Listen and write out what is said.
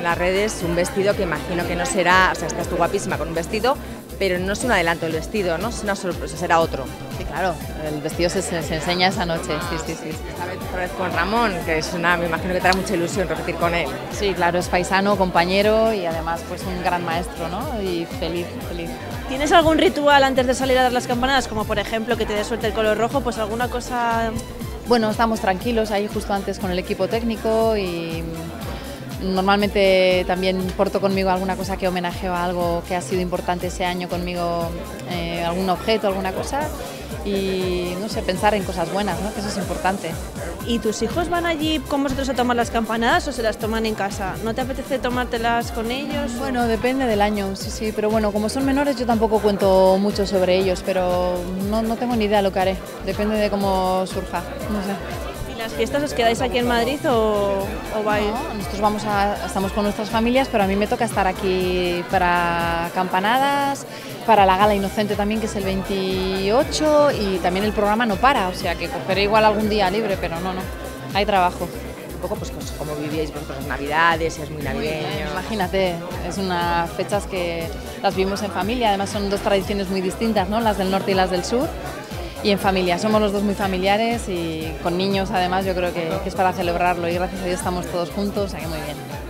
en las redes un vestido que imagino que no será, o sea, estás tú guapísima con un vestido, pero no es un adelanto el vestido, ¿no? Es una sorpresa, será otro. Sí, claro, el vestido se, se, enseña esa noche, sí, sí, sí. Esta vez otra vez con Ramón, que es una, me imagino que te da mucha ilusión repetir con él. Sí, claro, es paisano, compañero y además pues un gran maestro, ¿no? Y feliz, feliz. ¿Tienes algún ritual antes de salir a dar las campanadas? Como por ejemplo que te dé suerte el color rojo, pues alguna cosa... Bueno, estamos tranquilos ahí justo antes con el equipo técnico y Normalmente también porto conmigo alguna cosa que homenajeo a algo que ha sido importante ese año conmigo, eh, algún objeto, alguna cosa y no sé, pensar en cosas buenas, ¿no? que eso es importante. ¿Y tus hijos van allí con vosotros a tomar las campanadas o se las toman en casa? ¿No te apetece tomártelas con ellos? Bueno, depende del año, sí, sí, pero bueno, como son menores yo tampoco cuento mucho sobre ellos, pero no, no tengo ni idea lo que haré, depende de cómo surja, no sé las fiestas os quedáis aquí en Madrid o, o vais? No, nosotros vamos a, estamos con nuestras familias, pero a mí me toca estar aquí para campanadas, para la gala inocente también, que es el 28, y también el programa no para, o sea que cogeré igual algún día libre, pero no, no, hay trabajo. Un poco pues, pues como vivíais vosotros las navidades, es muy navideño. imagínate, es unas fechas que las vivimos en familia, además son dos tradiciones muy distintas, ¿no? las del norte y las del sur y en familia. Somos los dos muy familiares y con niños además yo creo que, es para celebrarlo y gracias a Dios estamos todos juntos, o que muy bien.